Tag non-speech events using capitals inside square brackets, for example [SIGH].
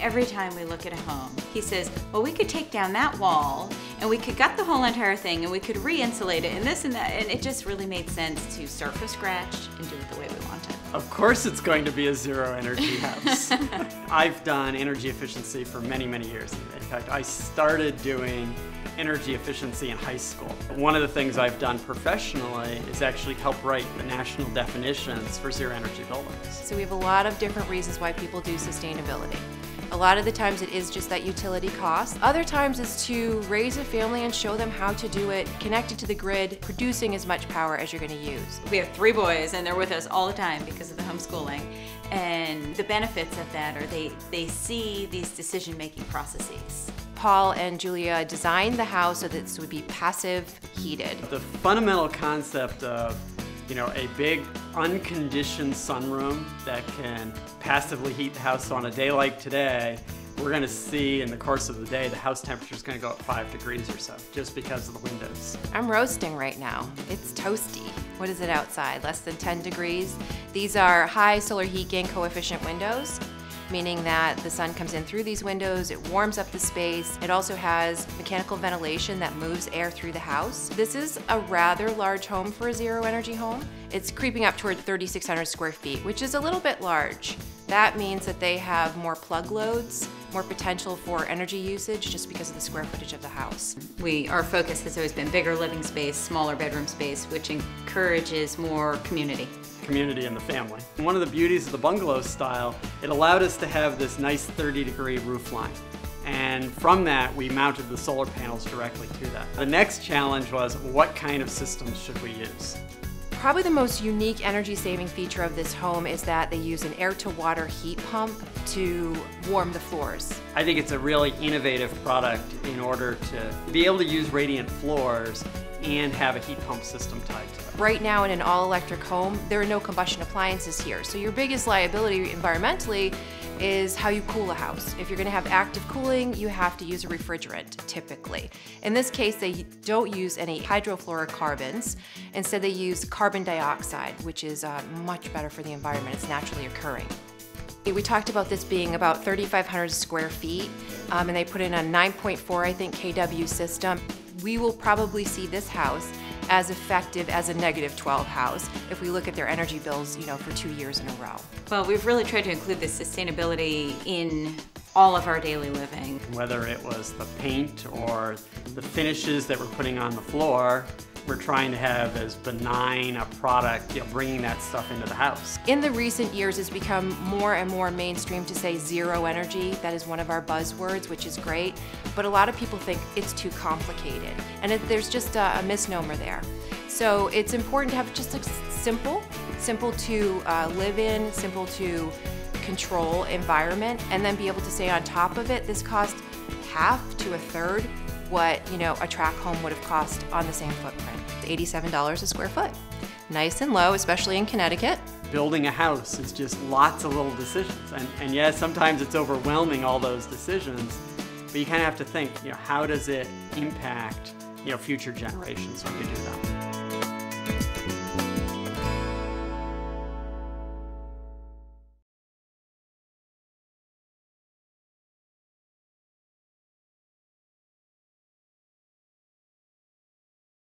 every time we look at a home, he says, well, we could take down that wall and we could gut the whole entire thing and we could re-insulate it and this and that. And it just really made sense to start from scratch and do it the way we wanted. Of course it's going to be a zero energy [LAUGHS] house. I've done energy efficiency for many, many years. In fact, I started doing energy efficiency in high school. One of the things I've done professionally is actually help write the national definitions for zero energy buildings. So we have a lot of different reasons why people do sustainability. A lot of the times it is just that utility cost. Other times it's to raise a family and show them how to do it, connected to the grid, producing as much power as you're going to use. We have three boys and they're with us all the time because of the homeschooling. And the benefits of that are they, they see these decision-making processes. Paul and Julia designed the house so that this would be passive heated. The fundamental concept of you know, a big unconditioned sunroom that can passively heat the house. So on a day like today, we're gonna see in the course of the day, the house temperature is gonna go up five degrees or so, just because of the windows. I'm roasting right now. It's toasty. What is it outside? Less than 10 degrees. These are high solar heat gain coefficient windows meaning that the sun comes in through these windows, it warms up the space. It also has mechanical ventilation that moves air through the house. This is a rather large home for a zero energy home. It's creeping up toward 3,600 square feet, which is a little bit large. That means that they have more plug loads, more potential for energy usage just because of the square footage of the house. We, our focus has always been bigger living space, smaller bedroom space, which encourages more community community and the family. One of the beauties of the bungalow style, it allowed us to have this nice 30 degree roof line. And from that, we mounted the solar panels directly to that. The next challenge was what kind of systems should we use? Probably the most unique energy saving feature of this home is that they use an air to water heat pump to warm the floors. I think it's a really innovative product in order to be able to use radiant floors and have a heat pump system tied to it. Right now in an all-electric home, there are no combustion appliances here. So your biggest liability environmentally is how you cool a house. If you're gonna have active cooling, you have to use a refrigerant, typically. In this case, they don't use any hydrofluorocarbons. Instead, they use carbon dioxide, which is uh, much better for the environment. It's naturally occurring. We talked about this being about 3,500 square feet, um, and they put in a 9.4, I think, kW system. We will probably see this house as effective as a negative 12 house if we look at their energy bills, you know, for two years in a row. Well, we've really tried to include this sustainability in all of our daily living. Whether it was the paint or the finishes that we're putting on the floor, we're trying to have as benign a product, you know, bringing that stuff into the house. In the recent years, it's become more and more mainstream to say zero energy. That is one of our buzzwords, which is great. But a lot of people think it's too complicated. And it, there's just a, a, misnomer there. So it's important to have just a simple, simple to uh, live in, simple to control environment, and then be able to say on top of it, this cost half to a third what you know a track home would have cost on the same footprint. $87 a square foot. Nice and low, especially in Connecticut. Building a house is just lots of little decisions. And, and yes, sometimes it's overwhelming all those decisions, but you kind of have to think, you know, how does it impact, you know, future generations when you do?